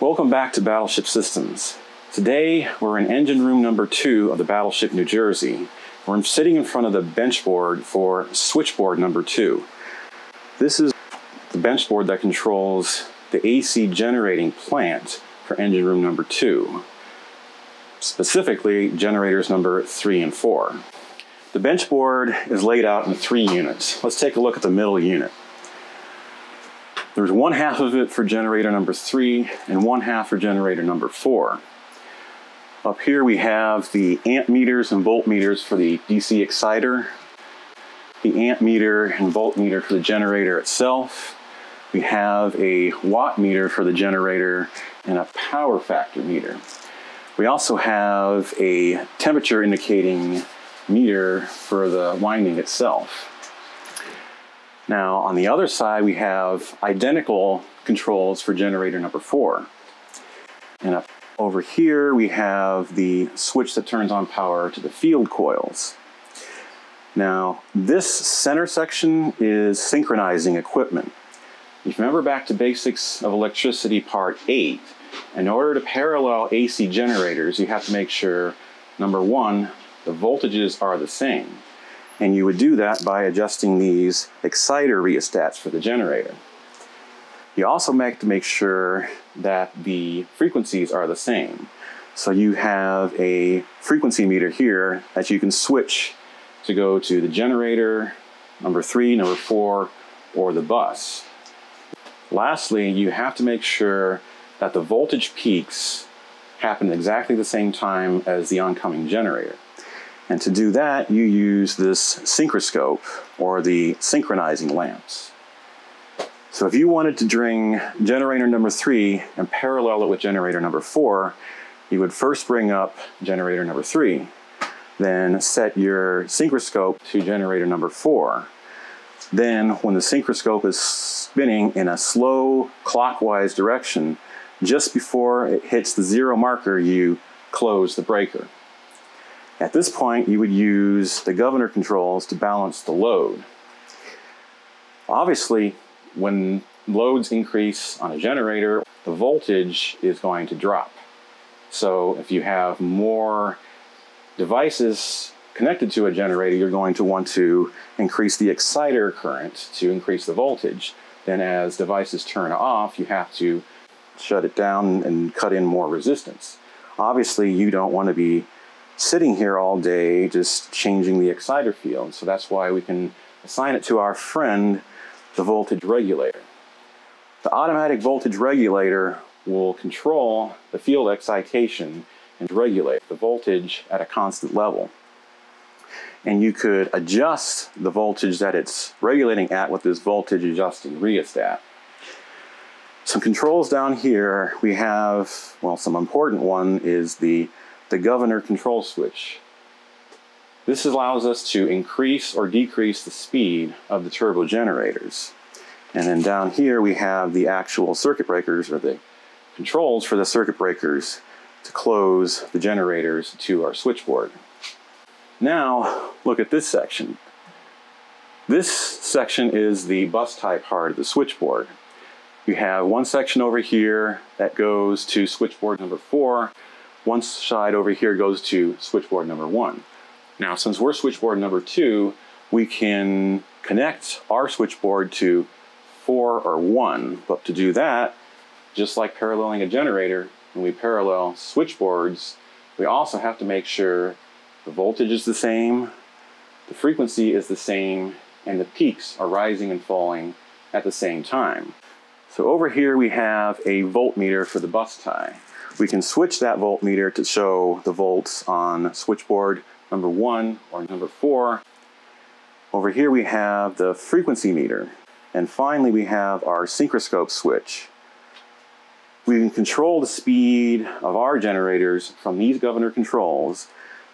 Welcome back to Battleship Systems. Today we're in engine room number two of the Battleship New Jersey. We're sitting in front of the bench board for switchboard number two. This is the bench board that controls the AC generating plant for engine room number two, specifically generators number three and four. The bench board is laid out in three units. Let's take a look at the middle unit. There's one half of it for generator number three and one half for generator number four. Up here we have the amp meters and voltmeters for the DC exciter, the amp meter and voltmeter for the generator itself. We have a watt meter for the generator and a power factor meter. We also have a temperature indicating meter for the winding itself. Now on the other side we have identical controls for generator number four. And up over here we have the switch that turns on power to the field coils. Now this center section is synchronizing equipment. If you remember back to basics of electricity part 8, in order to parallel AC generators you have to make sure number one the voltages are the same. And you would do that by adjusting these exciter rheostats for the generator. You also make to make sure that the frequencies are the same. So you have a frequency meter here that you can switch to go to the generator, number three, number four, or the bus. Lastly, you have to make sure that the voltage peaks happen exactly the same time as the oncoming generator. And to do that, you use this synchroscope or the synchronizing lamps. So if you wanted to bring generator number three and parallel it with generator number four, you would first bring up generator number three, then set your synchroscope to generator number four. Then when the synchroscope is spinning in a slow clockwise direction, just before it hits the zero marker, you close the breaker. At this point, you would use the governor controls to balance the load. Obviously, when loads increase on a generator, the voltage is going to drop. So if you have more devices connected to a generator, you're going to want to increase the exciter current to increase the voltage. Then as devices turn off, you have to shut it down and cut in more resistance. Obviously, you don't want to be sitting here all day just changing the exciter field. So that's why we can assign it to our friend, the voltage regulator. The automatic voltage regulator will control the field excitation and regulate the voltage at a constant level. And you could adjust the voltage that it's regulating at with this voltage adjusting rheostat. Some controls down here, we have, well, some important one is the the governor control switch. This allows us to increase or decrease the speed of the turbo generators. And then down here we have the actual circuit breakers or the controls for the circuit breakers to close the generators to our switchboard. Now look at this section. This section is the bus tie part of the switchboard. You have one section over here that goes to switchboard number four one side over here goes to switchboard number one. Now, since we're switchboard number two, we can connect our switchboard to four or one. But to do that, just like paralleling a generator, when we parallel switchboards, we also have to make sure the voltage is the same, the frequency is the same, and the peaks are rising and falling at the same time. So over here we have a voltmeter for the bus tie. We can switch that voltmeter to show the volts on switchboard number one or number four. Over here we have the frequency meter. And finally we have our synchroscope switch. We can control the speed of our generators from these governor controls.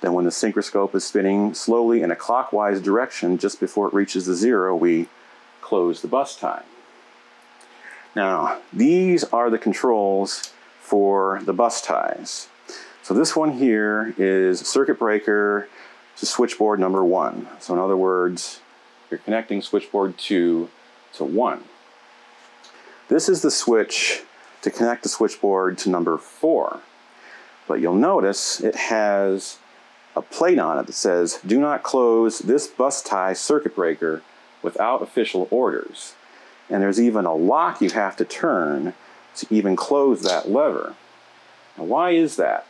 Then when the synchroscope is spinning slowly in a clockwise direction just before it reaches the zero, we close the bus tie. Now, these are the controls for the bus ties. So this one here is circuit breaker to switchboard number one. So in other words, you're connecting switchboard two to one. This is the switch to connect the switchboard to number four. But you'll notice it has a plate on it that says, do not close this bus tie circuit breaker without official orders. And there's even a lock you have to turn to even close that lever. Now, why is that?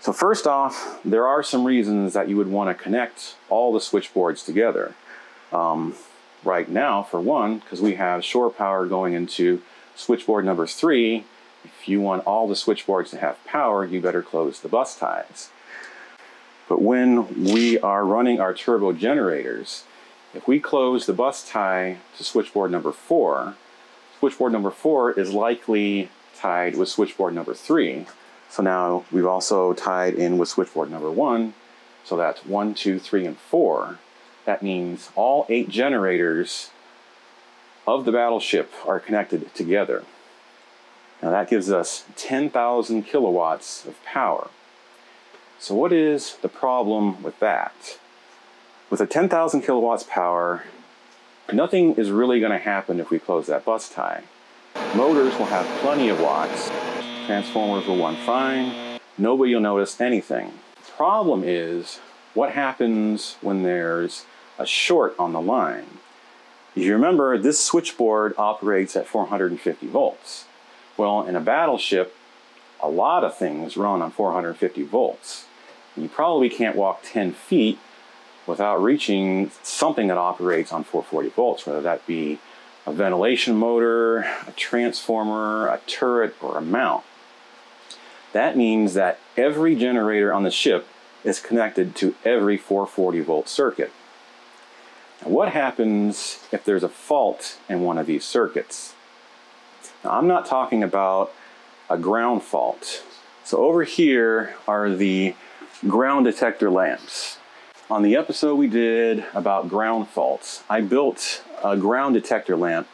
So first off, there are some reasons that you would want to connect all the switchboards together. Um, right now, for one, because we have shore power going into switchboard number three, if you want all the switchboards to have power, you better close the bus ties. But when we are running our turbo generators, if we close the bus tie to switchboard number four, switchboard number four is likely tied with switchboard number three. So now we've also tied in with switchboard number one. So that's one, two, three, and four. That means all eight generators of the battleship are connected together. Now that gives us 10,000 kilowatts of power. So what is the problem with that? With a 10,000 kilowatts power, nothing is really going to happen if we close that bus tie. Motors will have plenty of watts, transformers will run fine, nobody will notice anything. The problem is what happens when there's a short on the line. If you remember, this switchboard operates at 450 volts. Well, in a battleship, a lot of things run on 450 volts. You probably can't walk 10 feet without reaching something that operates on 440 volts, whether that be a ventilation motor, a transformer, a turret, or a mount. That means that every generator on the ship is connected to every 440 volt circuit. Now, what happens if there's a fault in one of these circuits? Now, I'm not talking about a ground fault. So over here are the ground detector lamps. On the episode we did about ground faults, I built a ground detector lamp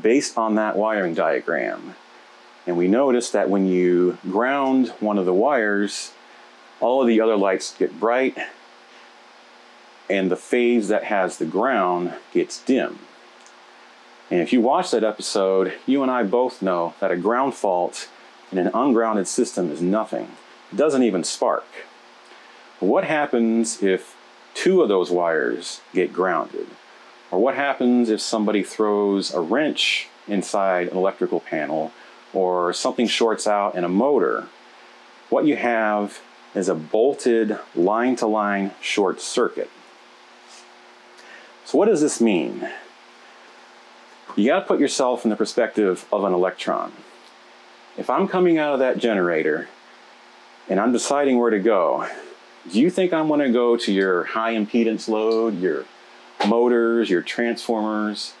based on that wiring diagram. And we noticed that when you ground one of the wires, all of the other lights get bright and the phase that has the ground gets dim. And if you watch that episode, you and I both know that a ground fault in an ungrounded system is nothing. It doesn't even spark. What happens if two of those wires get grounded? Or what happens if somebody throws a wrench inside an electrical panel or something shorts out in a motor? What you have is a bolted line to line short circuit. So, what does this mean? You got to put yourself in the perspective of an electron. If I'm coming out of that generator and I'm deciding where to go, do you think I'm going to go to your high impedance load, your motors, your transformers,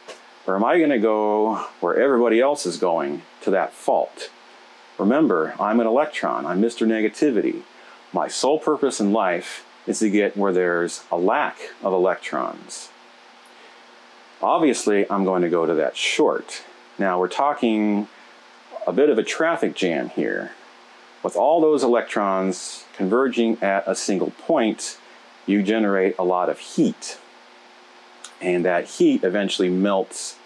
or am I going to go where everybody else is going to that fault? Remember, I'm an electron, I'm Mr. Negativity. My sole purpose in life is to get where there's a lack of electrons. Obviously, I'm going to go to that short. Now, we're talking a bit of a traffic jam here. With all those electrons converging at a single point, you generate a lot of heat. And that heat eventually melts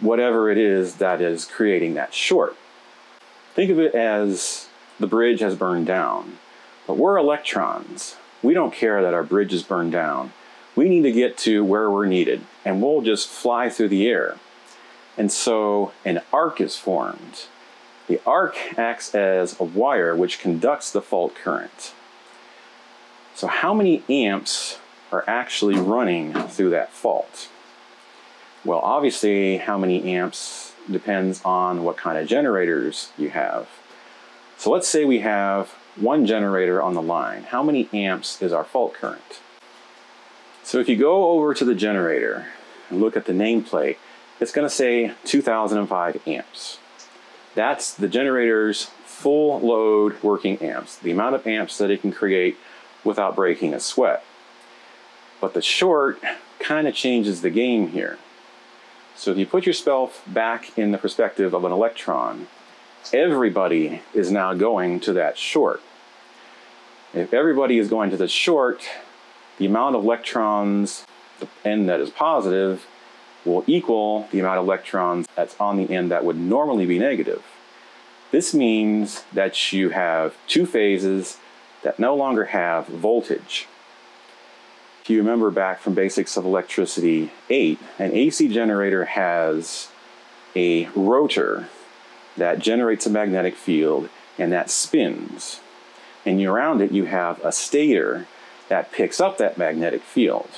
whatever it is that is creating that short. Think of it as the bridge has burned down. But we're electrons. We don't care that our bridge is burned down. We need to get to where we're needed, and we'll just fly through the air. And so an arc is formed. The arc acts as a wire which conducts the fault current. So how many amps are actually running through that fault? Well, obviously, how many amps depends on what kind of generators you have. So let's say we have one generator on the line. How many amps is our fault current? So if you go over to the generator and look at the nameplate, it's going to say 2005 amps. That's the generator's full load working amps, the amount of amps that it can create without breaking a sweat. But the short kind of changes the game here. So if you put yourself back in the perspective of an electron, everybody is now going to that short. If everybody is going to the short, the amount of electrons, the end that is positive, will equal the amount of electrons that's on the end that would normally be negative. This means that you have two phases that no longer have voltage. If you remember back from Basics of Electricity 8, an AC generator has a rotor that generates a magnetic field and that spins. And around it you have a stator that picks up that magnetic field.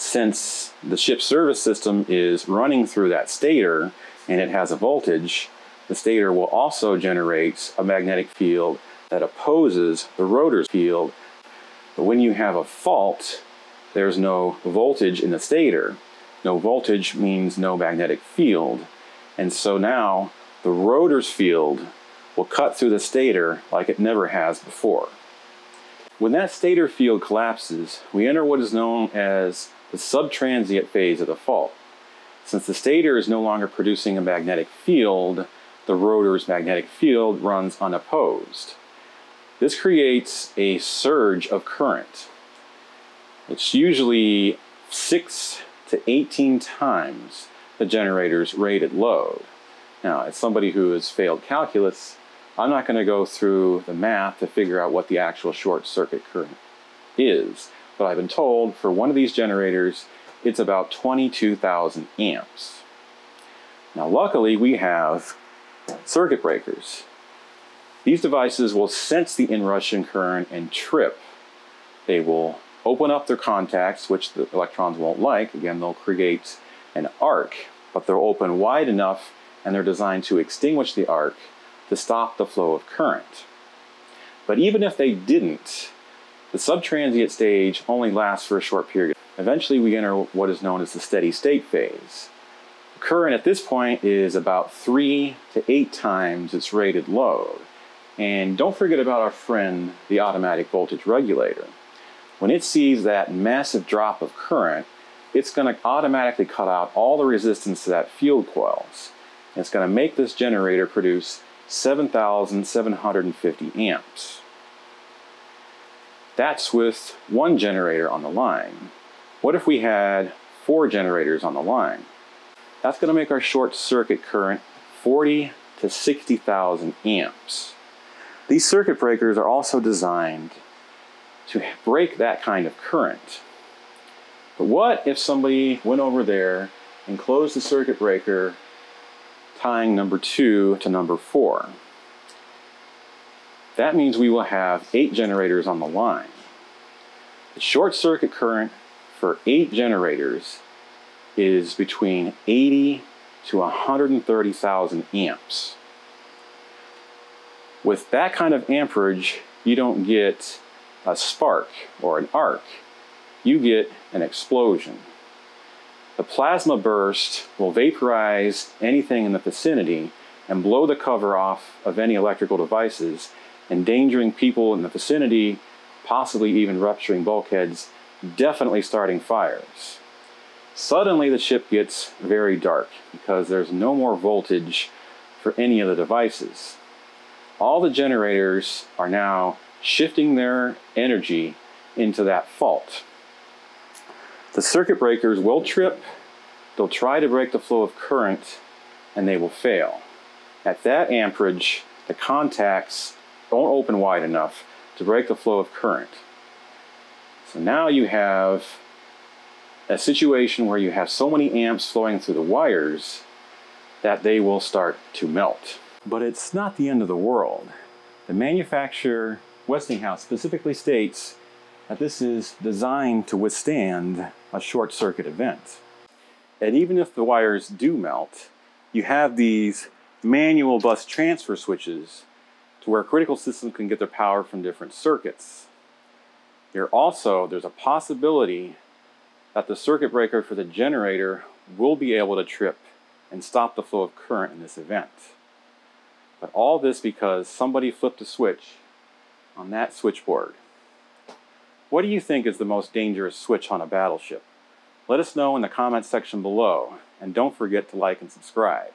Since the ship service system is running through that stator and it has a voltage, the stator will also generate a magnetic field that opposes the rotor's field. But when you have a fault, there's no voltage in the stator. No voltage means no magnetic field. And so now the rotor's field will cut through the stator like it never has before. When that stator field collapses, we enter what is known as the subtransient phase of the fault. Since the stator is no longer producing a magnetic field, the rotor's magnetic field runs unopposed. This creates a surge of current. It's usually 6 to 18 times the generator's rated load. Now, as somebody who has failed calculus, I'm not going to go through the math to figure out what the actual short circuit current is, but I've been told for one of these generators, it's about 22,000 amps. Now, luckily, we have circuit breakers. These devices will sense the inrushing current and trip. They will open up their contacts, which the electrons won't like. Again, they'll create an arc, but they'll open wide enough and they're designed to extinguish the arc to stop the flow of current. But even if they didn't, the subtransient stage only lasts for a short period. Eventually we enter what is known as the steady state phase. The current at this point is about three to eight times its rated load. And don't forget about our friend, the automatic voltage regulator. When it sees that massive drop of current, it's going to automatically cut out all the resistance to that field coils. It's going to make this generator produce 7,750 amps. That's with one generator on the line. What if we had four generators on the line? That's going to make our short circuit current 40 to 60,000 amps. These circuit breakers are also designed to break that kind of current. But what if somebody went over there and closed the circuit breaker tying number two to number four. That means we will have eight generators on the line. The short circuit current for eight generators is between 80 to 130,000 amps. With that kind of amperage, you don't get a spark or an arc. You get an explosion. The plasma burst will vaporize anything in the vicinity and blow the cover off of any electrical devices, endangering people in the vicinity, possibly even rupturing bulkheads, definitely starting fires. Suddenly the ship gets very dark because there's no more voltage for any of the devices. All the generators are now shifting their energy into that fault. The circuit breakers will trip, they'll try to break the flow of current, and they will fail. At that amperage, the contacts don't open wide enough to break the flow of current. So now you have a situation where you have so many amps flowing through the wires that they will start to melt. But it's not the end of the world. The manufacturer, Westinghouse, specifically states that this is designed to withstand a short circuit event. And even if the wires do melt, you have these manual bus transfer switches to where critical systems can get their power from different circuits. Here also, there's a possibility that the circuit breaker for the generator will be able to trip and stop the flow of current in this event. But all this because somebody flipped a switch on that switchboard. What do you think is the most dangerous switch on a battleship? Let us know in the comments section below, and don't forget to like and subscribe.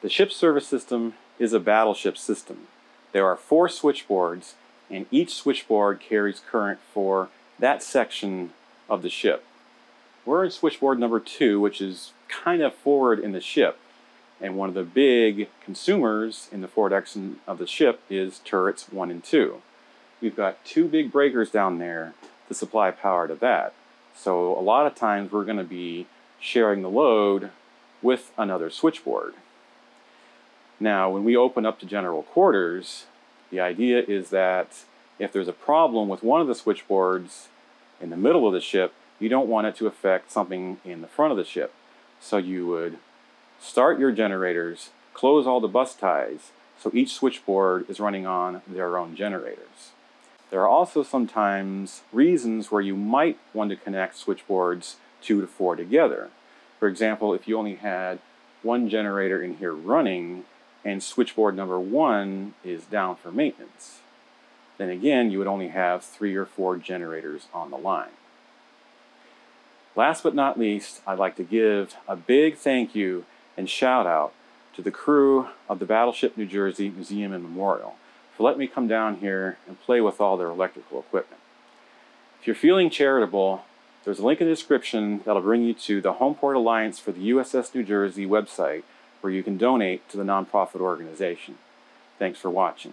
The ship service system is a battleship system. There are four switchboards, and each switchboard carries current for that section of the ship. We're in switchboard number two, which is kind of forward in the ship. And one of the big consumers in the forward action of the ship is turrets one and two. We've got two big breakers down there to supply power to that. So a lot of times we're going to be sharing the load with another switchboard. Now, when we open up to general quarters, the idea is that if there's a problem with one of the switchboards in the middle of the ship, you don't want it to affect something in the front of the ship. So you would start your generators, close all the bus ties, so each switchboard is running on their own generators. There are also sometimes reasons where you might want to connect switchboards two to four together. For example, if you only had one generator in here running and switchboard number one is down for maintenance, then again, you would only have three or four generators on the line. Last but not least, I'd like to give a big thank you and shout out to the crew of the Battleship New Jersey Museum and Memorial for letting me come down here and play with all their electrical equipment. If you're feeling charitable, there's a link in the description that'll bring you to the Homeport Alliance for the USS New Jersey website where you can donate to the nonprofit organization. Thanks for watching.